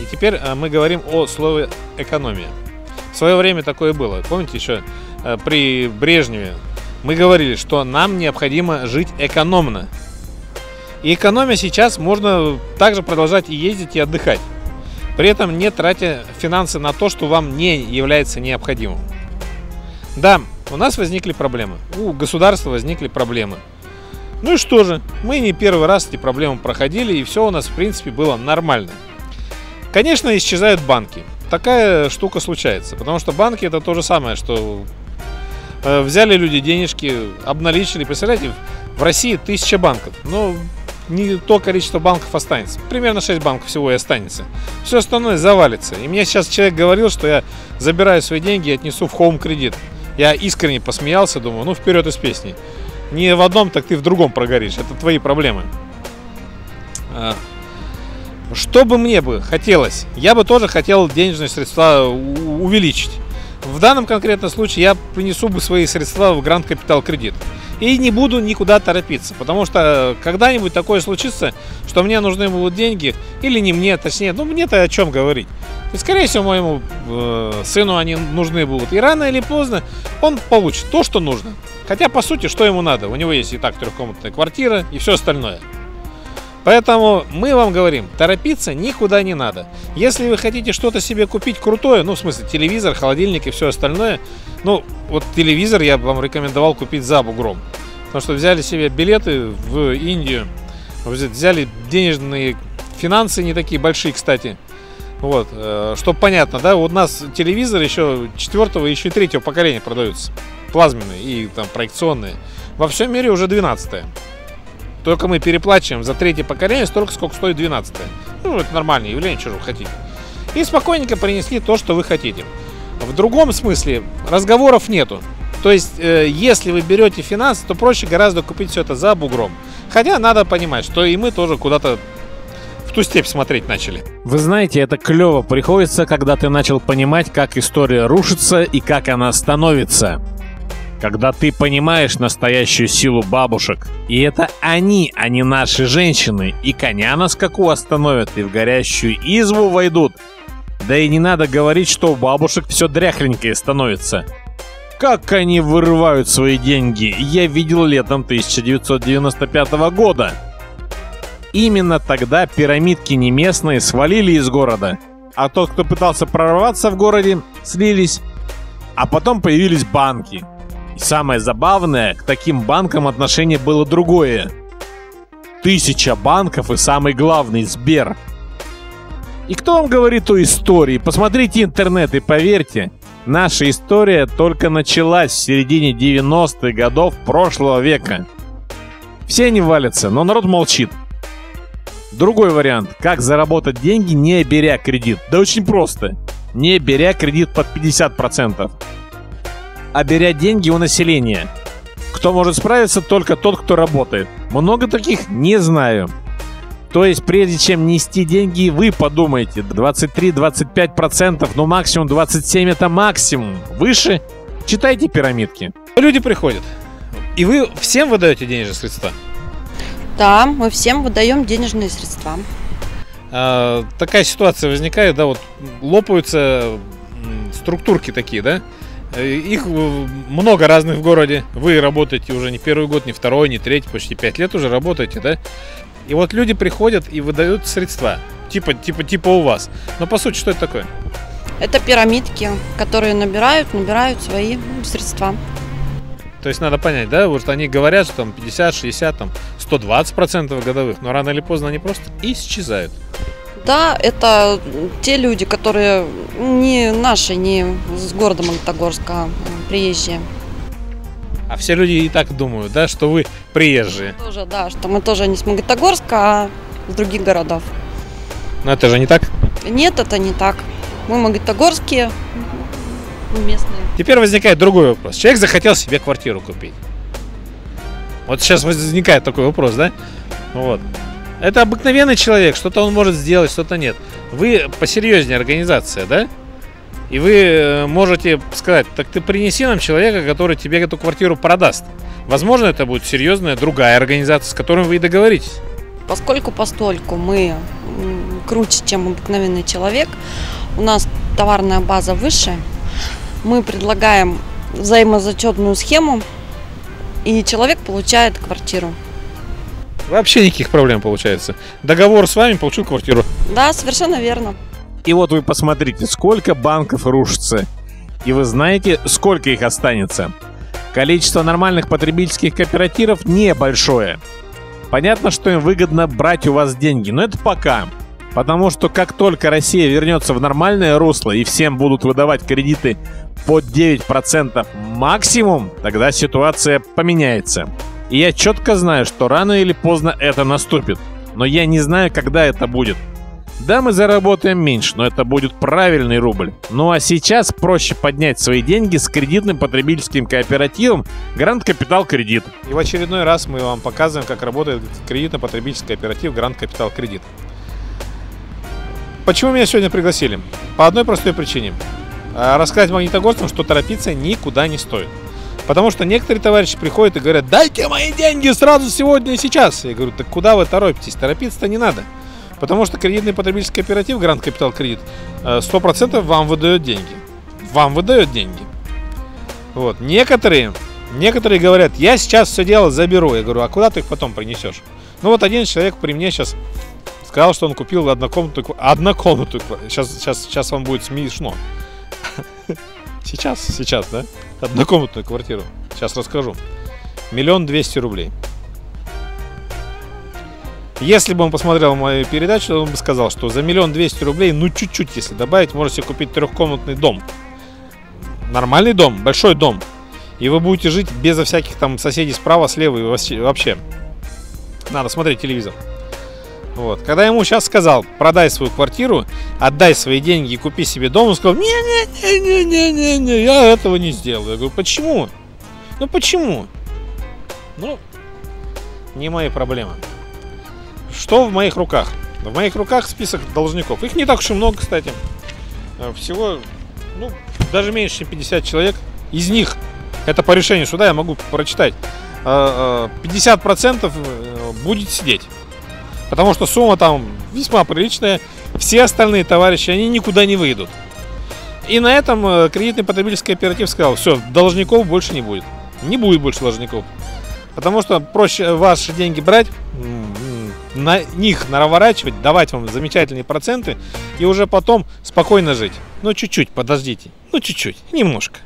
И теперь э, мы говорим о слове экономия. В свое время такое было. Помните еще э, при Брежневе мы говорили, что нам необходимо жить экономно. И экономия сейчас можно также продолжать и ездить, и отдыхать. При этом не тратя финансы на то, что вам не является необходимым. Да, у нас возникли проблемы. У государства возникли проблемы. Ну и что же, мы не первый раз эти проблемы проходили, и все у нас, в принципе, было нормально. Конечно, исчезают банки. Такая штука случается, потому что банки это то же самое, что э, взяли люди денежки, обналичили. Представляете, в России тысяча банков. Но не то количество банков останется. Примерно 6 банков всего и останется. Все остальное завалится. И мне сейчас человек говорил, что я забираю свои деньги и отнесу в Home кредит. Я искренне посмеялся, думаю, ну вперед из песни. Не в одном, так ты в другом прогоришь. Это твои проблемы. Что бы мне бы хотелось? Я бы тоже хотел денежные средства увеличить. В данном конкретном случае я принесу бы свои средства в Гранд Капитал Кредит. И не буду никуда торопиться, потому что когда-нибудь такое случится, что мне нужны будут деньги, или не мне, точнее, ну мне-то о чем говорить. И, скорее всего, моему э, сыну они нужны будут. И рано или поздно он получит то, что нужно. Хотя, по сути, что ему надо? У него есть и так трехкомнатная квартира и все остальное. Поэтому мы вам говорим, торопиться никуда не надо. Если вы хотите что-то себе купить крутое, ну, в смысле, телевизор, холодильник и все остальное, ну, вот телевизор я вам рекомендовал купить за бугром. Потому что взяли себе билеты в Индию, взяли денежные финансы не такие большие, кстати. Вот, э, чтобы понятно, да, у нас телевизор еще четвертого, еще третьего поколения продаются. Плазменные и там проекционные. Во всем мире уже 12 -е. Только мы переплачиваем за третье поколение столько, сколько стоит 12 -е. Ну, это нормальное явление, что вы хотите. И спокойненько принесли то, что вы хотите. В другом смысле разговоров нету. То есть, э, если вы берете финансы, то проще гораздо купить все это за бугром. Хотя надо понимать, что и мы тоже куда-то в ту степь смотреть начали. Вы знаете, это клево приходится, когда ты начал понимать, как история рушится и как она становится когда ты понимаешь настоящую силу бабушек. И это они, а не наши женщины. И коня на скаку остановят, и в горящую изву войдут. Да и не надо говорить, что у бабушек все дряхленькое становится. Как они вырывают свои деньги, я видел летом 1995 года. Именно тогда пирамидки не местные свалили из города, а тот, кто пытался прорваться в городе, слились. А потом появились банки – самое забавное, к таким банкам отношение было другое. Тысяча банков и самый главный Сбер. И кто вам говорит о истории? Посмотрите интернет и поверьте, наша история только началась в середине 90-х годов прошлого века. Все они валятся, но народ молчит. Другой вариант, как заработать деньги, не беря кредит. Да очень просто. Не беря кредит под 50% а беря деньги у населения. Кто может справиться, только тот, кто работает. Много таких не знаю. То есть, прежде чем нести деньги, вы подумайте. 23-25%, ну максимум 27% это максимум. Выше читайте пирамидки. Люди приходят. И вы всем выдаете денежные средства? Да, мы всем выдаем денежные средства. А, такая ситуация возникает, да, вот лопаются структурки такие, да? Э, их э, много разных в городе. Вы работаете уже не первый год, не второй, не третий, почти пять лет уже работаете, да? И вот люди приходят и выдают средства. Типа, типа, типа у вас. Но по сути, что это такое? Это пирамидки, которые набирают, набирают свои средства. То есть надо понять, да, вот они говорят, что там 50, 60, там 120 процентов годовых, но рано или поздно они просто исчезают. Да, это те люди, которые не наши, не с города Магнитогорска, а приезжие. А все люди и так думают, да, что вы приезжие. Тоже, да, что мы тоже не с Магнитогорска, а с других городов. Но это же не так? Нет, это не так. Мы магнитогорские, местные. Теперь возникает другой вопрос. Человек захотел себе квартиру купить. Вот сейчас возникает такой вопрос, да? Вот. Это обыкновенный человек, что-то он может сделать, что-то нет. Вы посерьезнее организация, да? И вы э, можете сказать, так ты принеси нам человека, который тебе эту квартиру продаст. Возможно, это будет серьезная другая организация, с которой вы и договоритесь. Поскольку постольку мы круче, чем обыкновенный человек. У нас товарная база выше. Мы предлагаем взаимозачетную схему, и человек получает квартиру. Вообще никаких проблем получается. Договор с вами, получил квартиру. Да, совершенно верно. И вот вы посмотрите, сколько банков рушится. И вы знаете, сколько их останется. Количество нормальных потребительских кооперативов небольшое. Понятно, что им выгодно брать у вас деньги, но это пока. Потому что как только Россия вернется в нормальное русло и всем будут выдавать кредиты под 9% максимум, тогда ситуация поменяется. И я четко знаю, что рано или поздно это наступит. Но я не знаю, когда это будет. Да, мы заработаем меньше, но это будет правильный рубль. Ну а сейчас проще поднять свои деньги с кредитным потребительским кооперативом Гранд Капитал Кредит. И в очередной раз мы вам показываем, как работает кредитно-потребительский кооператив Гранд Капитал Кредит. Почему меня сегодня пригласили? По одной простой причине. А, рассказать магнитогорцам, что торопиться никуда не стоит. Потому что некоторые товарищи приходят и говорят, дайте мои деньги сразу сегодня и сейчас. Я говорю, так куда вы торопитесь? Торопиться-то не надо. Потому что кредитный потребительский кооператив Гранд Капитал Кредит 100% вам выдает деньги. Вам выдает деньги. Вот. Некоторые, некоторые говорят, я сейчас все дело заберу. Я говорю, а куда ты их потом принесешь? Ну вот один человек при мне сейчас сказал, что он купил однокомнатную, однокомнатную сейчас, сейчас, сейчас вам будет смешно. Сейчас, сейчас, да? Однокомнатную квартиру. Сейчас расскажу. Миллион двести рублей. Если бы он посмотрел мою передачу, он бы сказал, что за миллион двести рублей, ну чуть-чуть, если добавить, можете купить трехкомнатный дом. Нормальный дом, большой дом. И вы будете жить безо всяких там соседей справа, слева и вообще. Надо смотреть телевизор. Вот. Когда я ему сейчас сказал, продай свою квартиру, отдай свои деньги купи себе дом, он сказал, не-не-не-не-не-не, я этого не сделаю. Я говорю, почему? Ну почему? Ну, не мои проблемы. Что в моих руках? В моих руках список должников. Их не так уж и много, кстати. Э, всего, ну, даже меньше, чем 50 человек. Из них, это по решению суда, я могу прочитать, 50% э, э, будет сидеть. Потому что сумма там весьма приличная. Все остальные товарищи, они никуда не выйдут. И на этом кредитный потребительский кооператив сказал, все, должников больше не будет. Не будет больше должников. Потому что проще ваши деньги брать, на них наворачивать, давать вам замечательные проценты и уже потом спокойно жить. Ну, чуть-чуть, подождите. Ну, чуть-чуть, немножко.